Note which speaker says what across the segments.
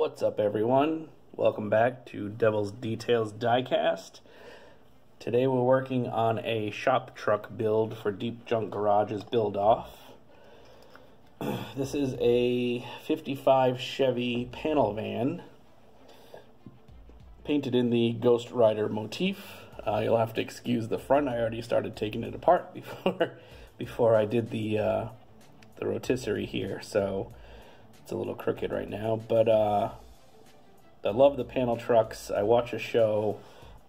Speaker 1: What's up, everyone? Welcome back to Devil's Details Diecast. Today we're working on a shop truck build for Deep Junk Garage's build off. This is a 55 Chevy panel van painted in the Ghost Rider motif. Uh, you'll have to excuse the front. I already started taking it apart before before I did the uh, the rotisserie here, so it's a little crooked right now. But uh, I love the panel trucks. I watch a show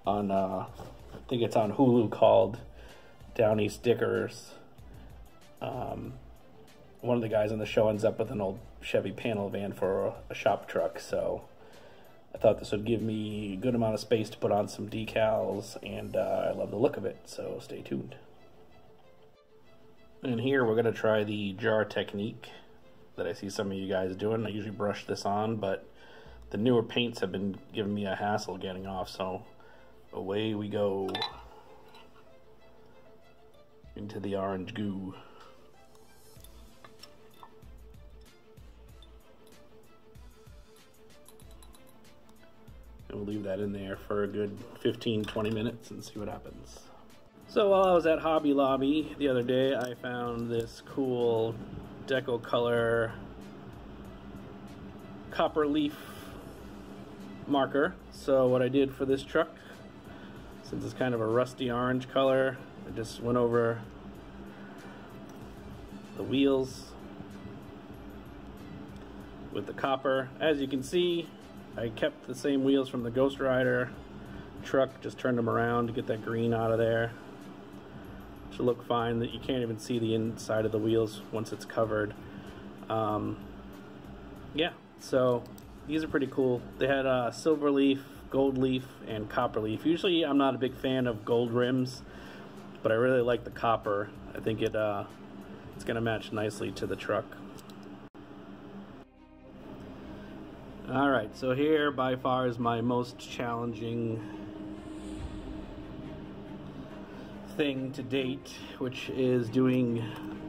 Speaker 1: on uh, I think it's on Hulu called Downey Stickers. Um, one of the guys on the show ends up with an old Chevy panel van for a, a shop truck, so I thought this would give me a good amount of space to put on some decals, and uh, I love the look of it, so stay tuned. And here we're going to try the jar technique that I see some of you guys doing. I usually brush this on, but the newer paints have been giving me a hassle getting off, so away we go into the orange goo. And we'll leave that in there for a good 15 20 minutes and see what happens. So while I was at Hobby Lobby the other day, I found this cool DecoColor copper leaf marker. So what I did for this truck, since it's kind of a rusty orange color, I just went over the wheels with the copper. As you can see, I kept the same wheels from the Ghost Rider truck, just turned them around to get that green out of there. Should look fine, that you can't even see the inside of the wheels once it's covered. Um, yeah, so these are pretty cool. They had uh, silver leaf, gold leaf, and copper leaf. Usually I'm not a big fan of gold rims, but I really like the copper. I think it uh, it's gonna match nicely to the truck. All right, so here by far is my most challenging thing to date, which is doing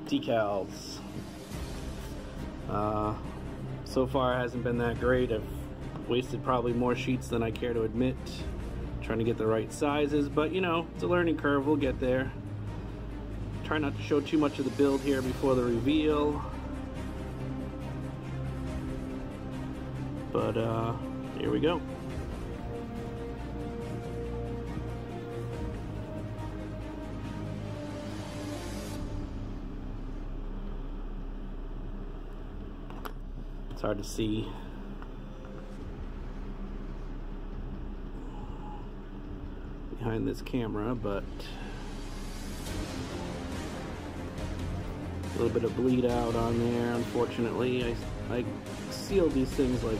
Speaker 1: decals. Uh, so far hasn't been that great. I've wasted probably more sheets than I care to admit trying to get the right sizes, but you know, it's a learning curve, we'll get there. Try not to show too much of the build here before the reveal. But uh, here we go. It's hard to see. behind this camera, but a little bit of bleed out on there, unfortunately. I, I sealed these things like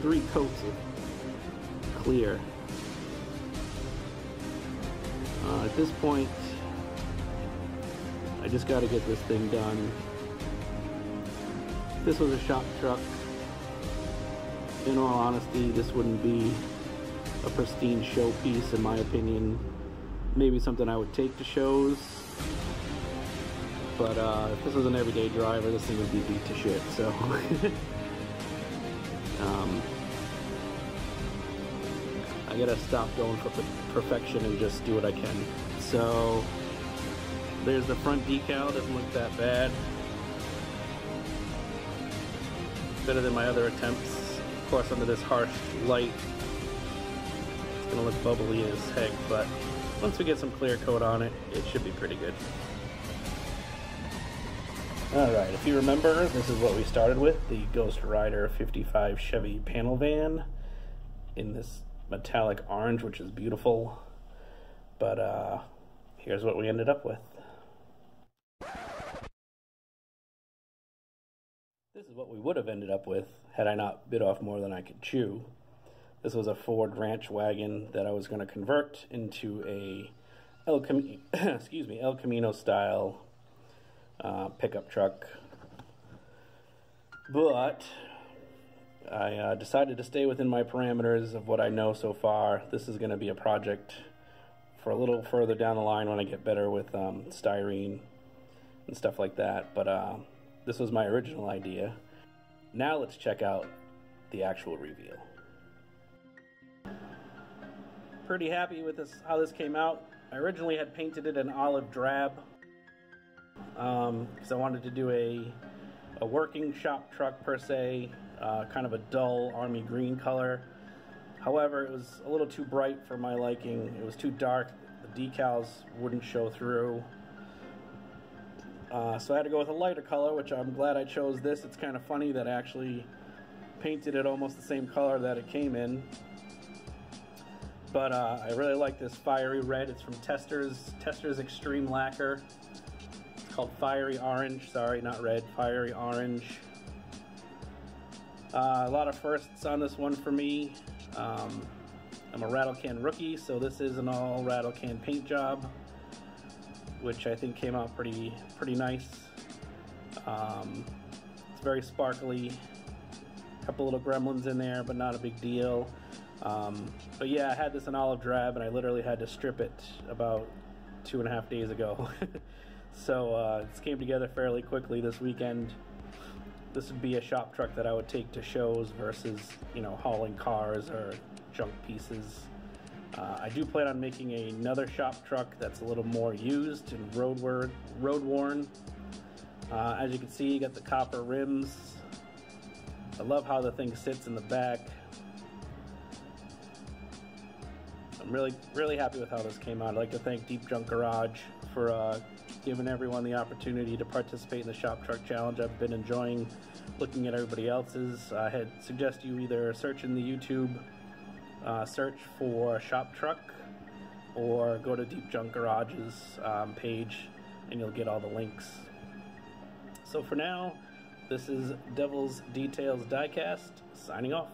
Speaker 1: three coats of clear. Uh, at this point, I just got to get this thing done. This was a shop truck, in all honesty, this wouldn't be a pristine showpiece in my opinion. Maybe something I would take to shows. But uh, if this was an everyday driver, this thing would be beat to shit, so. um, I gotta stop going for perfection and just do what I can. So, there's the front decal, doesn't look that bad. Better than my other attempts. Of course, under this harsh light, it's gonna look bubbly as heck, but once we get some clear coat on it, it should be pretty good. Alright, if you remember, this is what we started with, the Ghost Rider 55 Chevy panel van in this metallic orange, which is beautiful. But uh, here's what we ended up with. This is we would have ended up with had I not bit off more than I could chew. This was a Ford ranch wagon that I was going to convert into a El, Cam excuse me, El Camino style uh, pickup truck. But I uh, decided to stay within my parameters of what I know so far. This is going to be a project for a little further down the line when I get better with um, styrene and stuff like that. But uh, this was my original idea. Now let's check out the actual reveal. Pretty happy with this how this came out. I originally had painted it an olive drab because um, I wanted to do a a working shop truck per se, uh, kind of a dull army green color. However, it was a little too bright for my liking. It was too dark. The decals wouldn't show through. Uh, so I had to go with a lighter color, which I'm glad I chose this. It's kind of funny that I actually painted it almost the same color that it came in. But uh, I really like this fiery red. It's from Testors, Testors Extreme Lacquer. It's called Fiery Orange. Sorry, not red. Fiery Orange. Uh, a lot of firsts on this one for me. Um, I'm a rattle can rookie, so this is an all rattle can paint job which I think came out pretty pretty nice. Um, it's very sparkly. A couple little gremlins in there, but not a big deal. Um, but yeah, I had this in olive drab, and I literally had to strip it about two and a half days ago. so uh, this came together fairly quickly this weekend. This would be a shop truck that I would take to shows versus, you know, hauling cars or junk pieces. Uh, I do plan on making another shop truck that's a little more used and road, road worn. Uh, as you can see, you got the copper rims. I love how the thing sits in the back. I'm really, really happy with how this came out. I'd like to thank Deep Junk Garage for uh, giving everyone the opportunity to participate in the Shop Truck Challenge. I've been enjoying looking at everybody else's. I had suggest you either search in the YouTube uh, search for Shop Truck or go to Deep Junk Garage's um, page and you'll get all the links. So for now, this is Devil's Details Diecast signing off.